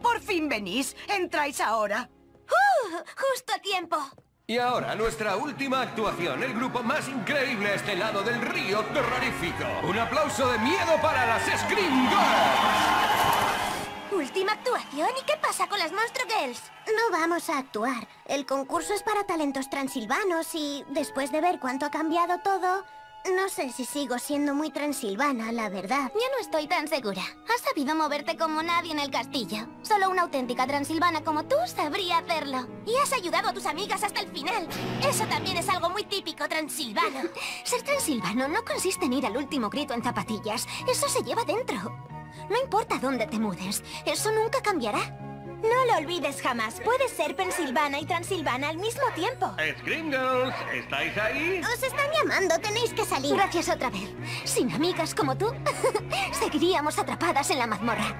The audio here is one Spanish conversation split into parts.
¡Por fin venís! ¡Entráis ahora! ¡Uh! ¡Justo a tiempo! Y ahora nuestra última actuación, el grupo más increíble a este lado del río terrorífico. Un aplauso de miedo para las Scream Girls. ¿Última actuación? ¿Y qué pasa con las Monstro Girls? No vamos a actuar. El concurso es para talentos transilvanos y, después de ver cuánto ha cambiado todo, no sé si sigo siendo muy transilvana, la verdad. Yo no estoy tan segura. Has sabido moverte como nadie en el castillo. Solo una auténtica transilvana como tú sabría hacerlo. Y has ayudado a tus amigas hasta el final. Eso también es algo muy típico transilvano. Ser transilvano no consiste en ir al último grito en zapatillas. Eso se lleva dentro. No importa dónde te mudes, eso nunca cambiará. No lo olvides jamás. Puedes ser pensilvana y transilvana al mismo tiempo. Scream Girls, ¿estáis ahí? Os están llamando, tenéis que salir. Gracias otra vez. Sin amigas como tú, seguiríamos atrapadas en la mazmorra.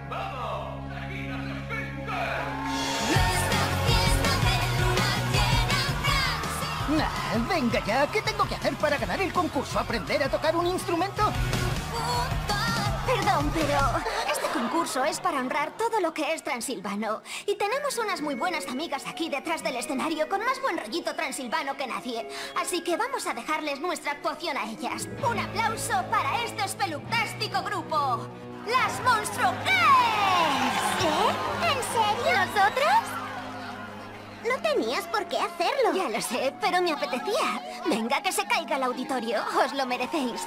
Ah, venga ya, ¿qué tengo que hacer para ganar el concurso? ¿Aprender a tocar un instrumento? Perdón, pero concurso es para honrar todo lo que es transilvano. Y tenemos unas muy buenas amigas aquí detrás del escenario con más buen rollito transilvano que nadie. Así que vamos a dejarles nuestra actuación a ellas. Un aplauso para este espeluctástico grupo. ¡Las Monstro Girls! ¿Qué? ¿En serio? ¿Nosotras? No tenías por qué hacerlo. Ya lo sé, pero me apetecía. Venga, que se caiga el auditorio. Os lo merecéis.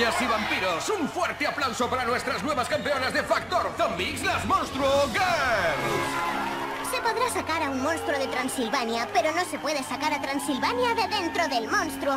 Y vampiros, un fuerte aplauso para nuestras nuevas campeonas de Factor Zombies, las Monstruo Girls. Se podrá sacar a un monstruo de Transilvania, pero no se puede sacar a Transilvania de dentro del monstruo.